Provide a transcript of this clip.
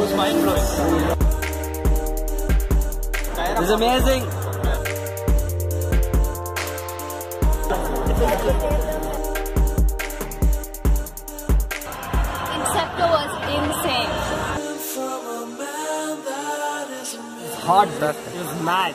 was mind blowing. This is amazing. Inceptor was insane. Hot, bro. It was mad.